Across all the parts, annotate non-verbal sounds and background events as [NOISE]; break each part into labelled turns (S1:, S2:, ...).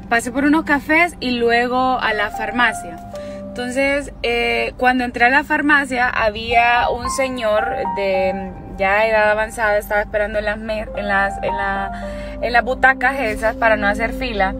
S1: Pasé por unos cafés y luego a la farmacia. Entonces, eh, cuando entré a la farmacia, había un señor de ya edad avanzada, estaba esperando en las, en las, en la, en las butacas esas para no hacer fila.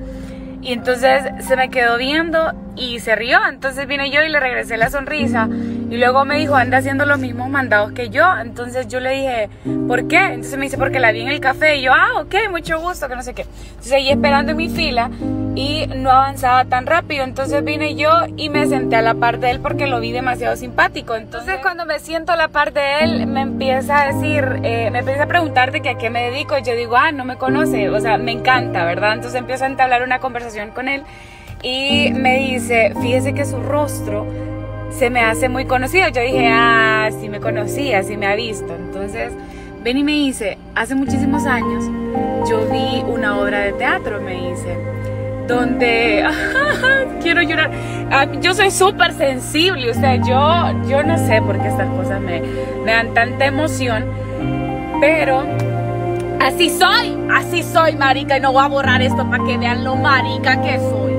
S1: Y entonces se me quedó viendo y se rió. Entonces vine yo y le regresé la sonrisa. Y luego me dijo, anda haciendo los mismos mandados que yo. Entonces yo le dije, ¿por qué? Entonces me dice, porque la vi en el café. Y yo, ah, ok, mucho gusto, que no sé qué. Entonces seguí esperando en mi fila y no avanzaba tan rápido. Entonces vine yo y me senté a la par de él porque lo vi demasiado simpático. Entonces cuando me siento a la par de él, me empieza a decir, eh, me empieza a preguntar de que a qué me dedico. Yo digo, ah, no me conoce. O sea, me encanta, ¿verdad? Entonces empiezo a entablar una conversación con él y me dice, fíjese que su rostro se me hace muy conocido. Yo dije, ah, sí me conocía, sí me ha visto. Entonces, ven y me dice, hace muchísimos años yo vi una obra de teatro, me dice, donde, [LAUGHS] quiero llorar. Ah, yo soy súper sensible, o sea, yo, yo no sé por qué estas cosas me, me dan tanta emoción, pero así soy, así soy, marica, y no voy a borrar esto para que vean lo marica que soy.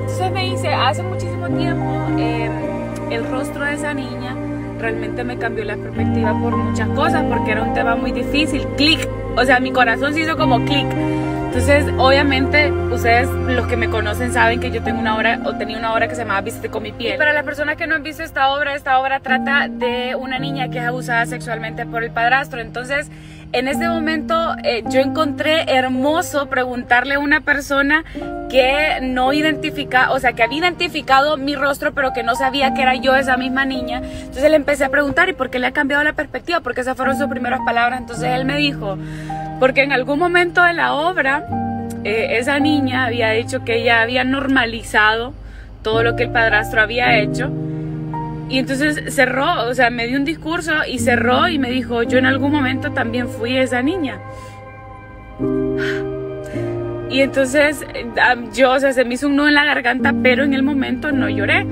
S1: Entonces me dice, hace muchísimo tiempo em, el rostro de esa niña realmente me cambió la perspectiva por muchas cosas, porque era un tema muy difícil, clic, o sea, mi corazón se hizo como clic. Entonces, obviamente, ustedes los que me conocen saben que yo tengo una obra, o tenía una obra que se llama Viste con mi piel. para las personas que no han visto esta obra, esta obra trata de una niña que es abusada sexualmente por el padrastro. Entonces, en este momento eh, yo encontré hermoso preguntarle a una persona que no identifica, o sea, que había identificado mi rostro, pero que no sabía que era yo esa misma niña. Entonces le empecé a preguntar, ¿y por qué le ha cambiado la perspectiva? Porque esas fueron sus primeras palabras. Entonces él me dijo, porque en algún momento de la obra, eh, esa niña había dicho que ella había normalizado todo lo que el padrastro había hecho y entonces cerró, o sea, me dio un discurso y cerró y me dijo, yo en algún momento también fui esa niña. Y entonces yo, o sea, se me hizo un nudo en la garganta, pero en el momento no lloré.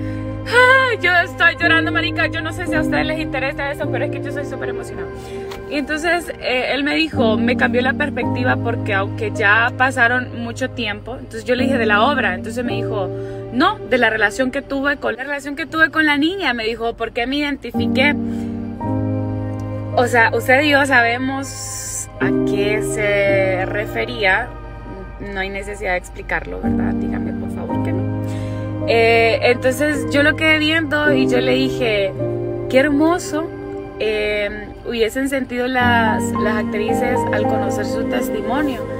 S1: Yo estoy llorando, marica. Yo no sé si a ustedes les interesa eso, pero es que yo soy súper emocionada. Y entonces eh, él me dijo, me cambió la perspectiva porque aunque ya pasaron mucho tiempo, entonces yo le dije de la obra, entonces me dijo, no, de la relación que tuve con la relación que tuve con la niña, me dijo, ¿por qué me identifiqué? O sea, usted y yo sabemos a qué se refería, no hay necesidad de explicarlo, ¿verdad? Dígame por favor que no. Eh, entonces yo lo quedé viendo y yo le dije, qué hermoso eh, hubiesen sentido las, las actrices al conocer su testimonio.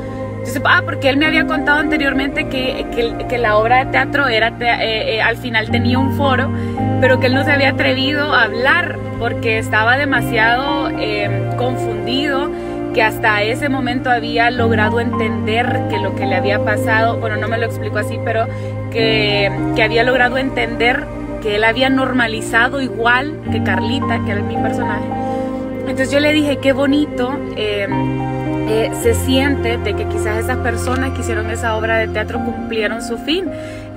S1: Entonces, ah, porque él me había contado anteriormente que, que, que la obra de teatro era eh, eh, al final tenía un foro, pero que él no se había atrevido a hablar porque estaba demasiado eh, confundido, que hasta ese momento había logrado entender que lo que le había pasado, bueno, no me lo explico así, pero que, que había logrado entender que él había normalizado igual que Carlita, que era mi personaje. Entonces yo le dije, qué bonito eh, se siente de que quizás esas personas que hicieron esa obra de teatro cumplieron su fin,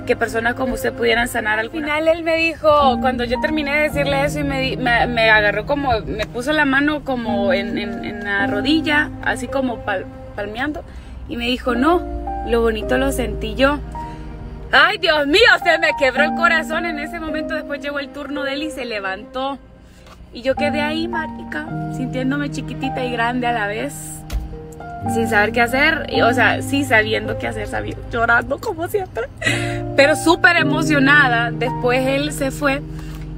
S1: que personas como usted pudieran sanar al final él me dijo, cuando yo terminé de decirle eso y me, me, agarró como, me puso la mano como en, en, la rodilla, así como palmeando, y me dijo, no, lo bonito lo sentí yo. Ay, Dios mío, se me quebró el corazón en ese momento. Después llegó el turno de él y se levantó. Y yo quedé ahí, marica, sintiéndome chiquitita y grande a la vez sin saber qué hacer, o sea, sí sabiendo qué hacer, sabiendo, llorando como siempre, pero súper emocionada. Después él se fue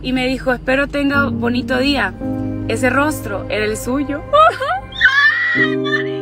S1: y me dijo, espero tenga bonito día. Ese rostro era el suyo. [LAUGHS]